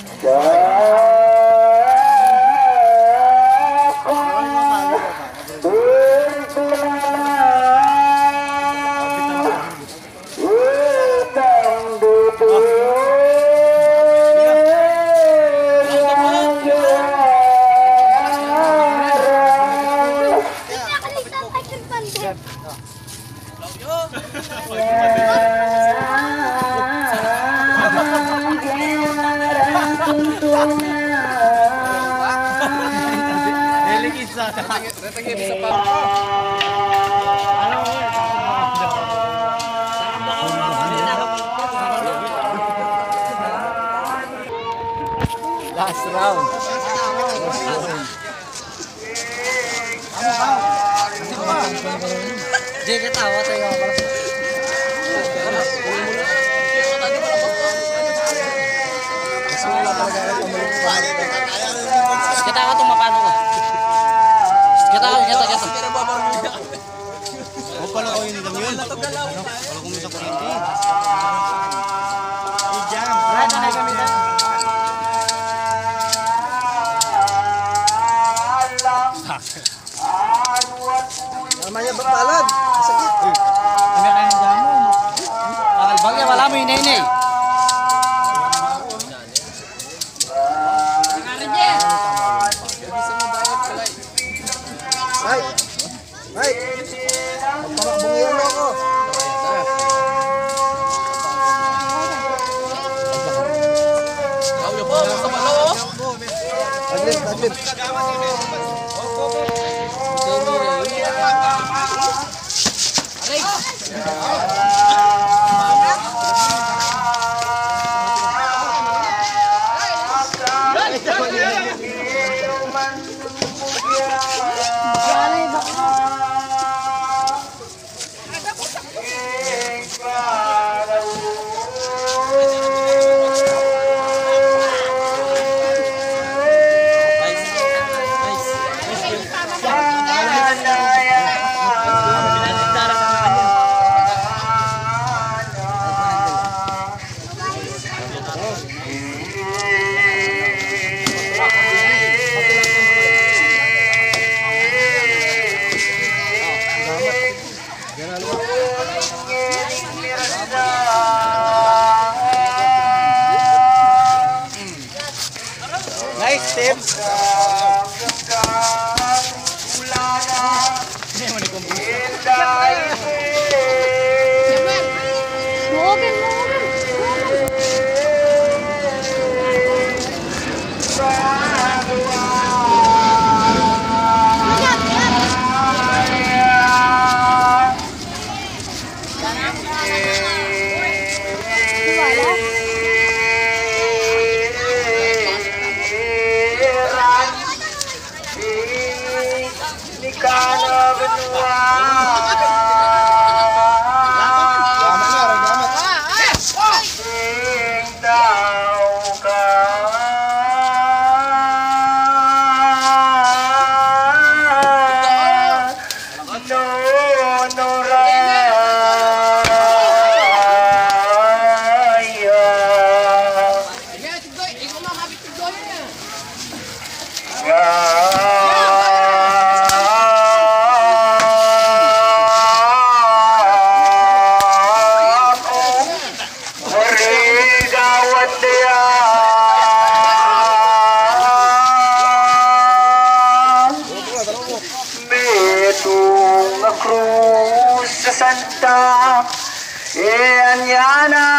Yeah. Kailangan tuntungan Last round. Wala to galaw tayo. Eh. Wala kong isang kuryente. Ijam. Wala na nagamitan. Mamaya ba palad? Sakit. Ang kakain ng damo. Aral bagay, wala mo yung nenay. Ay! Taglit. Nice, Assalamualaikum. Morgen, Santa e Agnana.